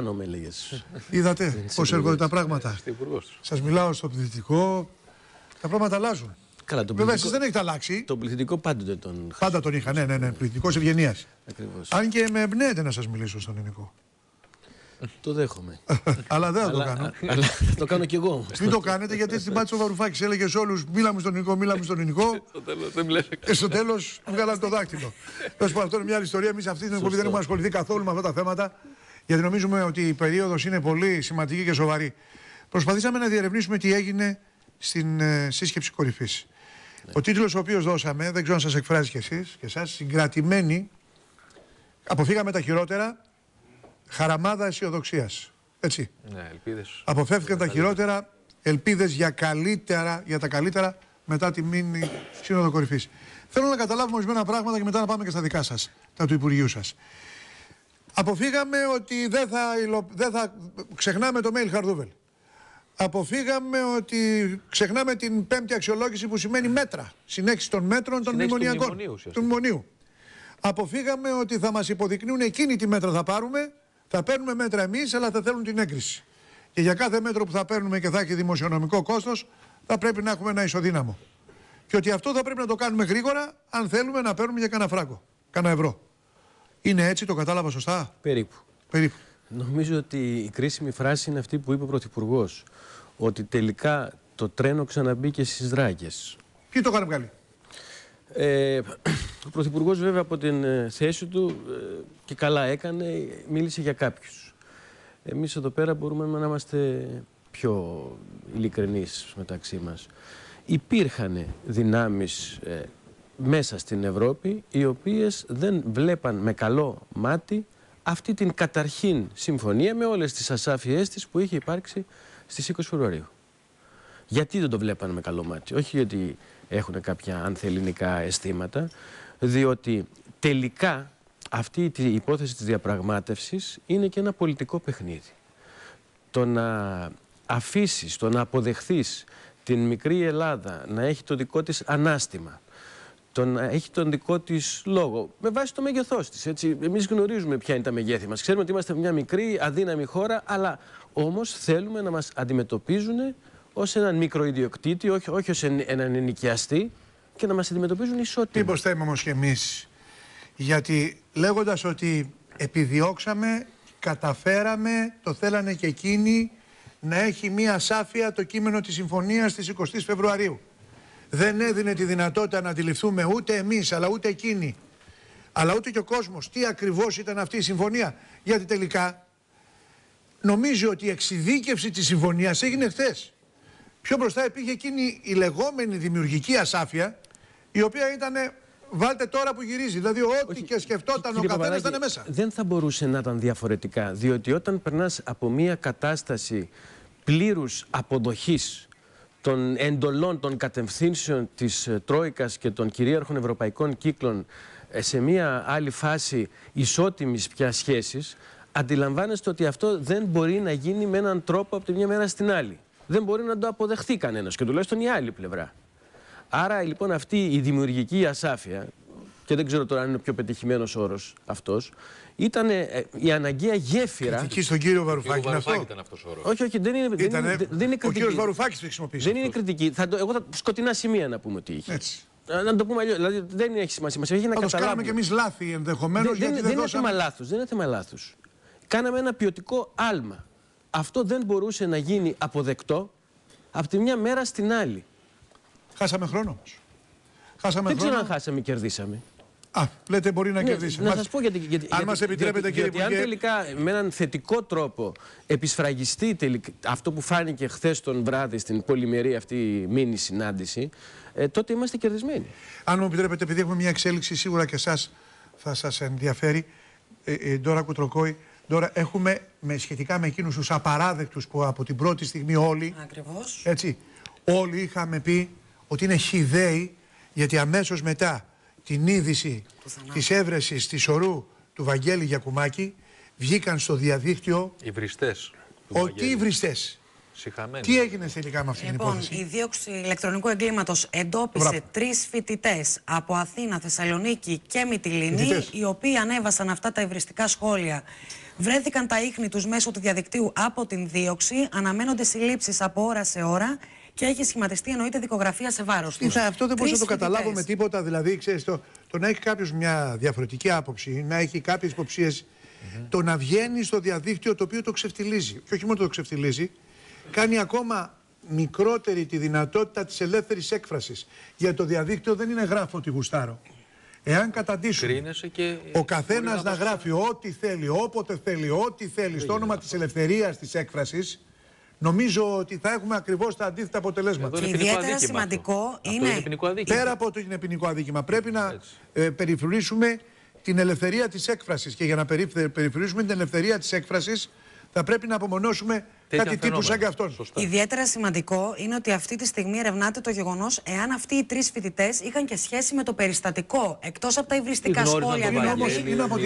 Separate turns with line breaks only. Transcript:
Πάνω με έλεγες.
Είδατε πώς έρχονται τα πράγματα;
Είστε υπουργός.
Σας μιλάω στο πληθυντικό. Τα πράγματα αλλάζουν.
Καλά, το
Βέβαια, εσείς
πληθυντικό,
δεν έχετε αλλάξει.
το πληθυντικό πάντοτε τον
Πάντα τον είχα, ναι, ναι, ναι. Πληθυντικός ευγενίας.
ακριβώς.
Αν και με εμπνέεται να σας μιλήσω στον ελληνικό.
Το δέχομαι.
Αλλά δεν θα το
αλλά,
κάνω.
αλλά θα το κάνω κι εγώ όμως.
Μην το κάνετε γιατί στην πάτησε ο Βαρουφάκης έλεγε σε όλους: Μίλαμε στον ελληνικό, μίλαμε στον ελληνικό.
Στο τέλος δεν μιλάει.
Και στο τέλος βγάλανε το δάκτυλο. Τέλος πάντων, αυτό είναι μια άλλη ιστορία. Εμείς αυτή την εκπομπή δεν έχουμε ασχοληθεί καθόλου με αυτά τα θέματα. Γιατί νομίζουμε ότι η περίοδος είναι πολύ σημαντική και σοβαρή. Προσπαθήσαμε να διερευνήσουμε τι έγινε στην ε, σύσκεψη κορυφής. Ο τίτλος ο οποίος δώσαμε, δεν ξέρω αν σας εκφράζει κι εσείς και εσάς, συγκρατημένοι. Αποφύγαμε τα χειρότερα. Χαραμάδα αισιοδοξίας. Έτσι.
Ναι, ελπίδες.
Αποφεύθηκαν τα χειρότερα, ελπίδες για, καλύτερα, για τα καλύτερα μετά τη μήνυ σύνοδο κορυφής. Θέλω να καταλάβουμε ορισμένα πράγματα και μετά να πάμε και στα δικά σας, τα του Υπουργείου σας. Αποφύγαμε ότι δεν θα, υλο- δεν θα ξεχνάμε το mail Χαρδούβελ. Αποφύγαμε ότι ξεχνάμε την πέμπτη αξιολόγηση που σημαίνει μέτρα. Συνέχιση των μέτρων των
Συνέχιση του
μνημονιακών.
μνημονίου, ουσιαστικά.
του μνημονίου. Αποφύγαμε ότι θα μας υποδεικνύουν εκείνη τι μέτρα θα πάρουμε, θα παίρνουμε μέτρα εμείς, αλλά θα θέλουν την έγκριση. Και για κάθε μέτρο που θα παίρνουμε και θα έχει δημοσιονομικό κόστος, θα πρέπει να έχουμε ένα ισοδύναμο. Και ότι αυτό θα πρέπει να το κάνουμε γρήγορα, αν θέλουμε να παίρνουμε για κανένα φράγκο, κανένα ευρώ. Είναι έτσι, το κατάλαβα σωστά,
Περίπου.
περίπου.
Νομίζω ότι η κρίσιμη φράση είναι αυτή που είπε ο Πρωθυπουργός. Ότι τελικά το τρένο ξαναμπήκε στις δράκες.
Ποιοι το είχαν βγάλει;
Ε, ο Πρωθυπουργός, βέβαια, από την ε, θέση του ε, και καλά έκανε, μίλησε για κάποιους. Εμείς εδώ πέρα μπορούμε να είμαστε πιο ειλικρινείς μεταξύ μας. Υπήρχαν δυνάμεις ε, μέσα στην Ευρώπη οι οποίες δεν βλέπαν με καλό μάτι αυτή την καταρχήν συμφωνία με όλες τις ασάφειές της που είχε υπάρξει στις 20 Φεβρουαρίου. Γιατί δεν το βλέπανε με καλό μάτι; Όχι γιατί έχουν κάποια ανθεληνικά αισθήματα, διότι τελικά αυτή η υπόθεση της διαπραγμάτευσης είναι και ένα πολιτικό παιχνίδι. Το να αφήσεις, το να αποδεχθείς την μικρή Ελλάδα να έχει το δικό της ανάστημα, το να έχει τον δικό της λόγο, με βάση το μέγεθός της. Έτσι. Εμείς γνωρίζουμε ποια είναι τα μεγέθη μας. Ξέρουμε ότι είμαστε μια μικρή, αδύναμη χώρα, αλλά όμως θέλουμε να μας αντιμετωπίζουν ως έναν μικροϊδιοκτήτη, όχι, όχι ως εν- έναν ενοικιαστή και να μας αντιμετωπίζουν ισότιμα.
Μήπως θέμε όμως και εμείς, γιατί λέγοντας ότι επιδιώξαμε, καταφέραμε, το θέλανε και εκείνοι, να έχει μία σάφια το κείμενο της συμφωνίας της 20 Φεβρουαρίου. Δεν έδινε τη δυνατότητα να αντιληφθούμε ούτε εμείς, αλλά ούτε εκείνοι, αλλά ούτε και ο κόσμος, τι ακριβώς ήταν αυτή η συμφωνία. Γιατί τελικά νομίζω ότι η εξειδίκευση της συμφωνίας έγινε χθες. Πιο μπροστά υπήρχε εκείνη η λεγόμενη δημιουργική ασάφεια, η οποία ήταν βάλτε τώρα που γυρίζει. Δηλαδή, ό,τι και σκεφτόταν ο
Κύριε
καθένας
Παπαδάκη,
ήταν μέσα.
Δεν θα μπορούσε να ήταν διαφορετικά, διότι όταν περνάς από μια κατάσταση πλήρους αποδοχής των εντολών των κατευθύνσεων της ε, Τρόικας και των κυρίαρχων ευρωπαϊκών κύκλων ε, σε μια άλλη φάση ισότιμης πια σχέσης, αντιλαμβάνεστε ότι αυτό δεν μπορεί να γίνει με έναν τρόπο από τη μια μέρα στην άλλη. Δεν μπορεί να το αποδεχθεί κανένας και τουλάχιστον η άλλη πλευρά. Άρα λοιπόν αυτή η δημιουργική ασάφεια, και δεν ξέρω τώρα αν είναι ο πιο πετυχημένος όρος αυτός, ήταν ε, η αναγκαία γέφυρα...
Εκεί στον κύριο
Ο
Βαρουφάκη είναι
Βαρουφάκη
αυτό;
ήταν αυτός ο όρος.
Όχι, όχι, δεν είναι, δεν
Ήτανε-
είναι, δεν είναι
ο
κριτική.
κύριος Βαρουφάκης το χρησιμοποίησε
Δεν είναι
αυτό.
κριτική. Θα το, εγώ θα σκοτεινά σημεία να πούμε ότι είχε.
Έτσι.
Ε, Να το πούμε αλλιώς. Δηλαδή δεν έχει σημασία. Μας έχει να
Πάντως κάναμε
καταλάβουμε.
κι εμείς λάθη ενδεχομένως
Δεν,
γιατί
δεν,
δεν,
δεν είναι θέμα
δώσαμε...
λάθους. Δεν είναι θέμα λάθους. Κάναμε ένα ποιοτικό άλμα. Αυτό δεν μπορούσε να γίνει αποδεκτό από τη μια μέρα στην άλλη.
Χάσαμε χρόνο όμως. Χάσαμε
Δεν ξέρω
χρόνο.
αν χάσαμε ή κερδίσαμε.
Α, λέτε μπορεί να
Ναι,
κερδίσει.
να
Μας-
σας πω γιατί, γιατί,
Αν
γιατί-
μας επιτρέπετε
διότι,
κύριε
διότι αν
Υπουργέ,
τελικά με έναν θετικό τρόπο επισφραγιστεί τελικ- αυτό που φάνηκε χθες τον βράδυ στην πολυμερή αυτή μήνυ συνάντηση, ε, τότε είμαστε κερδισμένοι.
αν μου επιτρέπετε, επειδή έχουμε μια εξέλιξη σίγουρα και εσάς θα σας ενδιαφέρει, ε, ε, Ντόρα Κουτροκόη, Τώρα έχουμε με, σχετικά με εκείνους τους απαράδεκτους που από την πρώτη στιγμή όλοι
Ακριβώς.
Έτσι. Όλοι είχαμε πει ότι είναι χιδαίοι γιατί αμέσως μετά την είδηση
Του θανάτου.
της έβρεσης της ορού του Βαγγέλη Γιακουμάκη βγήκαν στο διαδίκτυο
Οι βριστές. του
ότι
Βαγγέλη.
οι βριστές;
Συχαμένοι.
Τι έγινε τελικά με αυτή την
Λοιπόν,
υπόθεση;
η δίωξη ηλεκτρονικού εγκλήματος εντόπισε
Μπράβο.
τρεις φοιτητές από Αθήνα, Θεσσαλονίκη και Μυτιλίνη,
Φοιτητές.
οι οποίοι ανέβασαν αυτά τα ευριστικά σχόλια βρέθηκαν τα ίχνη τους μέσω του διαδικτύου από την δίωξη, αναμένονται συλλήψεις από ώρα σε ώρα και έχει σχηματιστεί εννοείται δικογραφία σε βάρος τους.
Τι θα, αυτό δεν μπορώ να το καταλάβω με τίποτα. Δηλαδή, ξέρεις, το, το να έχει κάποιος μια διαφορετική άποψη, να έχει κάποιες υποψίες, το να βγαίνει στο διαδίκτυο το οποίο το ξεφτιλίζει. Και όχι μόνο το ξεφτιλίζει, κάνει ακόμα μικρότερη τη δυνατότητα της ελεύθερης έκφρασης. Για το διαδίκτυο δεν είναι γράφω ότι γουστάρω. Εάν καταντήσουμε
Κρίνεσαι και.
ο καθένας
μπορεί
να γράφει ό,τι θέλει, όποτε θέλει, ό,τι θέλει, στο όνομα της ελευθερίας της έκφρασης, νομίζω ότι θα έχουμε ακριβώς τα αντίθετα αποτελέσματα.
Εδώ είναι
Και
ποινικό
ιδιαίτερα
αδίκημα
σημαντικό
αυτό.
είναι-
Αυτό είναι ποινικό αδίκημα.
Πέρα από ότι είναι ποινικό αδίκημα, πρέπει να
Έτσι.
ε, περιφρουρήσουμε την ελευθερία της έκφρασης. Και για να περι- περιφρουρήσουμε την ελευθερία της έκφρασης, θα πρέπει να απομονώσουμε
Τέτοια
κάτι τύπου σαν
φαινόμενα.
και αυτόν.
Σωστά.
Ιδιαίτερα σημαντικό είναι ότι αυτή τη στιγμή ερευνάται το γεγονός εάν αυτοί οι τρεις φοιτητές είχαν και σχέση με το περιστατικό. Εκτός από τα υβριστικά
γνώριζαν
σχόλια
τον
Είναι,
δηλαδή.
όμως,
Βαγγέλη,
είναι από